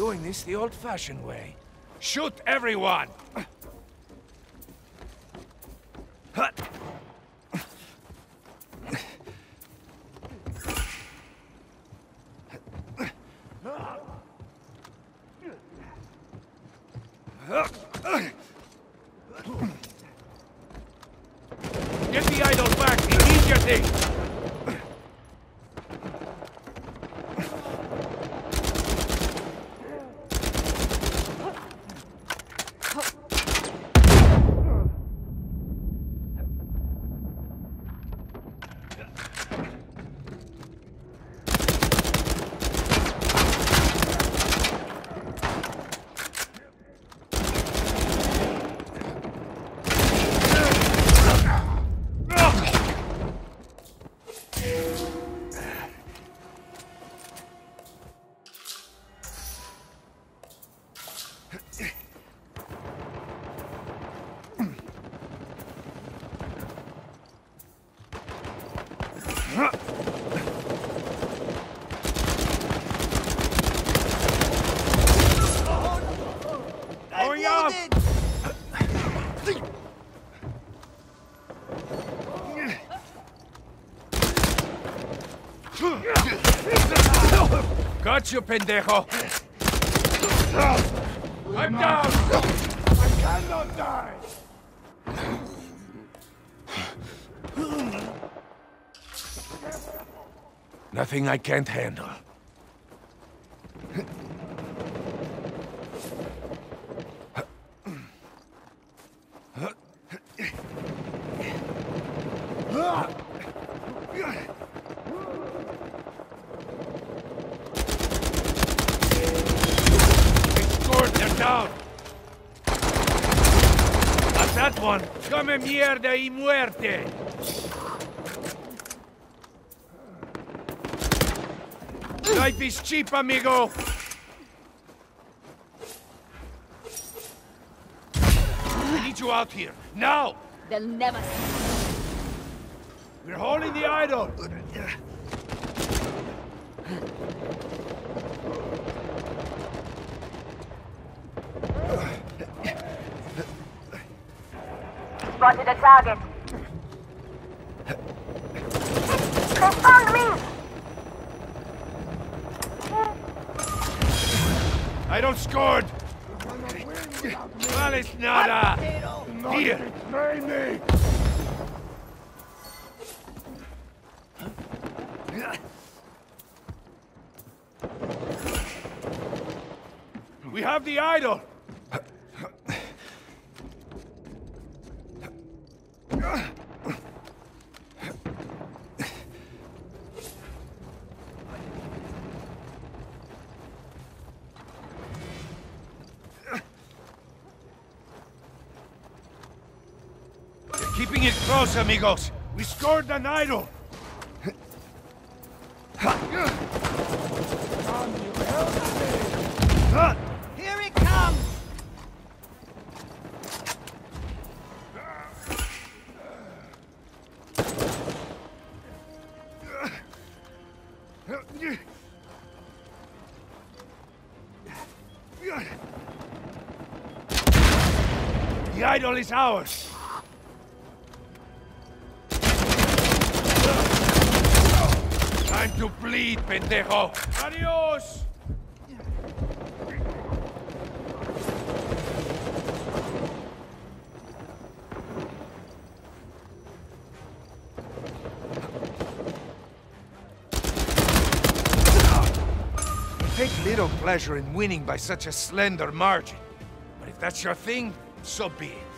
Doing this the old-fashioned way. Shoot everyone! Get the idols back immediately! Got you, pendejo! I'm down! I cannot die! Nothing I can't handle. Come mierda y muerte! Life is cheap, amigo! We need you out here, now! They'll never see. We're holding the idol! Spotted a target. They don't scored! Well, it's nada! Uh, here! Betray me! We have the idol! Keeping it close, amigos! We scored an idol! Here it comes! The idol is ours! To bleed, pendejo! Adios! Take little pleasure in winning by such a slender margin. But if that's your thing, so be it.